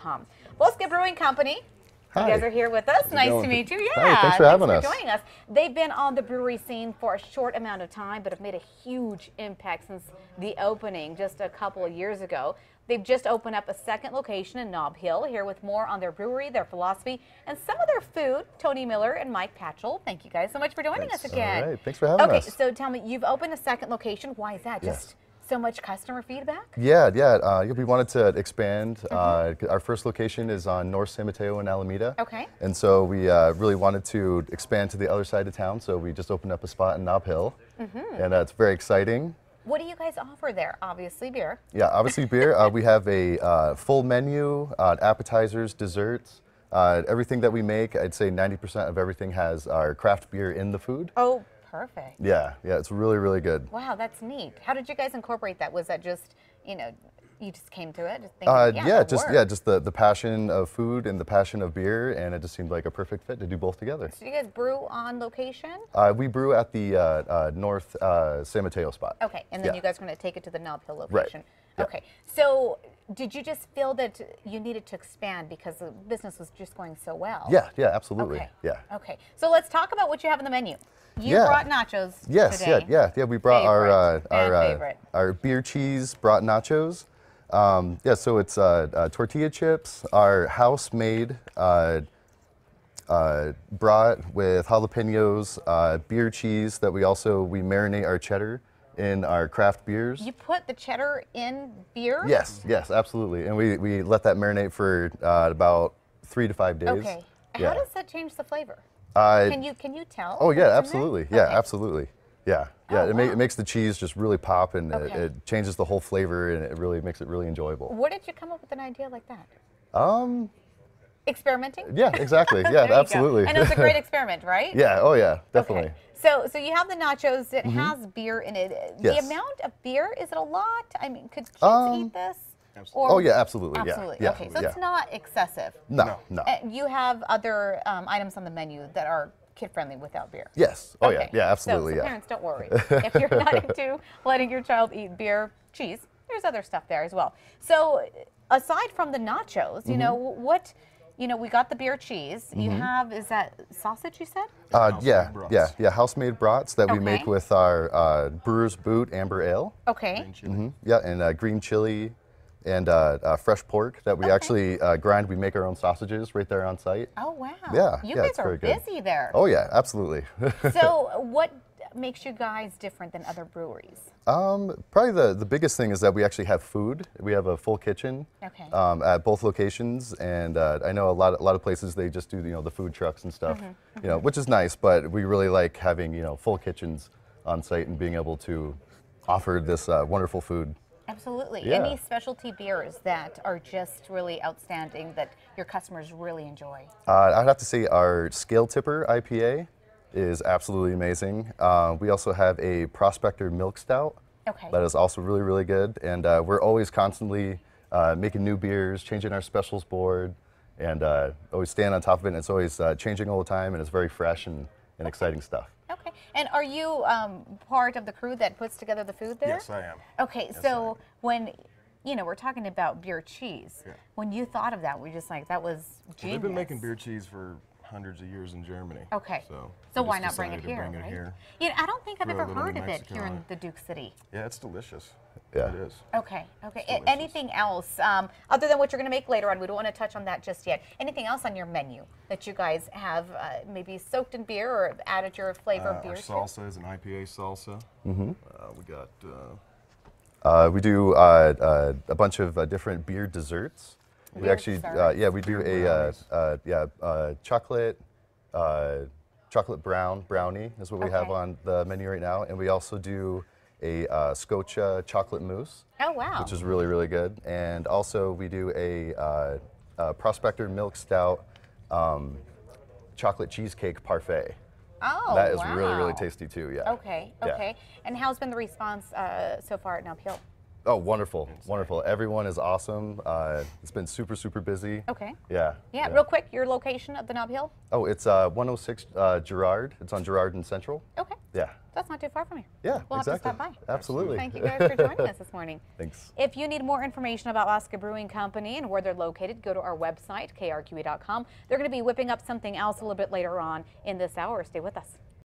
Com. Bosque Brewing Company. Hi. You guys are here with us. nice to meet you. Hi, Yeah. thanks for having us. joining us. They've been on the brewery scene for a short amount of time, but have made a huge impact since the opening just a couple of years ago. They've just opened up a second location in Nob Hill. Here with more on their brewery, their philosophy, and some of their food. Tony Miller and Mike Patchell. Thank you guys so much for joining Thanks. us again. All right, thanks for having okay, us. Okay, so tell me, you've opened a second location. Why is that? Yes. Just so much customer feedback? Yeah, yeah. Uh, we wanted to expand. Mm-hmm. Uh, our first location is on North San Mateo in Alameda. Okay. And so we uh, really wanted to expand to the other side of town. So we just opened up a spot in Nob Hill, Mm-hmm. and uh, it's very exciting. What do you guys offer there? Obviously, beer. Yeah, obviously beer. Uh, we have a uh, full menu, uh, appetizers, desserts, uh, everything that we make. I'd say 90% of everything has our craft beer in the food. Oh, perfect. Yeah, yeah, it's really, really good. Wow, that's neat. How did you guys incorporate that? Was that just, you know, you just came to it? Just thinking, Uh, yeah, yeah, just work. yeah, just the, the passion of food and the passion of beer, and it just seemed like a perfect fit to do both together. So you guys brew on location? Uh, we brew at the uh, uh, North uh, San Mateo spot. Okay, and then Yeah. you guys are going to take it to the Nob Hill Right. location. Yeah. Okay, so did you just feel that you needed to expand because the business was just going so well? Yeah, yeah, absolutely. Okay. Yeah. Okay, so let's talk about what you have on the menu. You Yeah. brought nachos Yes, today. yeah, yeah, yeah. We brought our uh, our uh, our beer cheese brought nachos. Um, yeah, so it's uh, uh, tortilla chips, our house made uh, uh, brat with jalapenos, uh, beer cheese that we also we marinate our cheddar in our craft beers. You put the cheddar in beer? Yes, yes, absolutely. And we, we let that marinate for uh, about three to five days. Okay. Yeah. How does that change the flavor? Uh, Can you can you tell? oh yeah, absolutely. Yeah, Okay. absolutely. Yeah, yeah. Oh, it, ma- it makes the cheese just really pop, and Okay. it, it changes the whole flavor, and it really makes it really enjoyable. Where did you come up with an idea like that? Um, Experimenting? yeah, exactly. Yeah, you go. absolutely. And it's a great experiment, right? yeah. Oh yeah, definitely. Okay. So, so you have the nachos. It has beer in it. The Yes. amount of beer is it a lot? I mean, could kids Um, eat this? Oh yeah, absolutely. Absolutely. Yeah. okay, so yeah. it's not excessive. No, no. And you have other um, items on the menu that are kid friendly without beer. Yes. Oh yeah. Okay. Yeah, absolutely. So, so yeah. parents, don't worry. if you're not into letting your child eat beer, cheese, there's other stuff there as well. So, aside from the nachos, you know Mm-hmm. what? You know, we got the beer cheese. You have is that sausage? You said? Uh, yeah, yeah, yeah. House-made brats that we make with our uh, Brewer's Boot Amber Ale. Okay. Green chili. hmm Yeah, and uh, green chili and uh, uh, fresh pork that we Okay. actually uh, grind. We make our own sausages right there on site. Oh wow. Yeah, You yeah, guys it's are very good. busy there. Oh yeah, absolutely. So, what makes you guys different than other breweries? um, probably the, the biggest thing is that we actually have food. We have a full kitchen Okay. um, at both locations, and uh, I know a lot a lot of places they just do you know the food trucks and stuff, Mm-hmm, you know, which is nice. But we really like having you know full kitchens on site and being able to offer this uh, wonderful food. Absolutely. Yeah. Any specialty beers that are just really outstanding that your customers really enjoy? Uh, I'd have to say our Scale Tipper IPA is absolutely amazing. Uh, we also have a Prospector Milk Stout Okay. that is also really, really good. And uh, we're always constantly uh, making new beers, changing our specials board, and uh, always staying on top of it. And it's always uh, changing all the time, and it's very fresh and, and exciting stuff. Okay. And are you um, part of the crew that puts together the food there? Yes, I am. Okay, Yes, so am. when you know we're talking about beer cheese, Yeah. when you thought of that, we're just like that was Well, genius. they've been making beer cheese for hundreds of years in Germany. Okay. So, So why not bring it here? Bring it right? here. You know, I don't think I've ever heard New of it here in the Duke City. Yeah, it's delicious. Yeah. It is. Okay. Okay. A- anything else um, other than what you're going to make later on? We don't want to touch on that just yet. Anything else on your menu that you guys have uh, maybe soaked in beer or added your flavor Uh, of beer our to? salsa is an IPA salsa. Mm-hmm. Uh, we got uh, Uh, we do uh, uh, a bunch of uh, different beer desserts. We actually, uh, yeah, we do a uh, uh, yeah uh, chocolate uh, chocolate brown brownie is what we have on the menu right now, and we also do a uh, Scotcha chocolate mousse, oh wow. which is really really good, and also we do a, uh, uh Prospector milk stout um, chocolate cheesecake parfait. oh that is really really tasty too. Yeah. Okay. Yeah. Okay. And how's been the response uh, so far at Nob Hill? Oh, wonderful, wonderful. Everyone is awesome. Uh, it's been super, super busy. Okay. Yeah. Yeah, real quick, your location of the Nob Hill? Oh, it's uh, 106 uh, Girard. It's on Girard and Central. Okay. Yeah. That's not too far from here. Yeah, We'll exactly. have to stop by. Absolutely. Thank you guys for joining us this morning. Thanks. If you need more information about Bosque Brewing Company and where they're located, go to our website, krqe.com. They're going to be whipping up something else a little bit later on in this hour. Stay with us.